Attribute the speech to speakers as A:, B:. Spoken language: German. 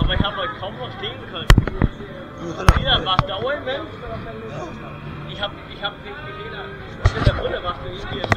A: Aber ich habe euch kaum verstehen können. Jeder was dauert, Mensch? Ich habe ich hab gesehen, dass der Brille was du hier.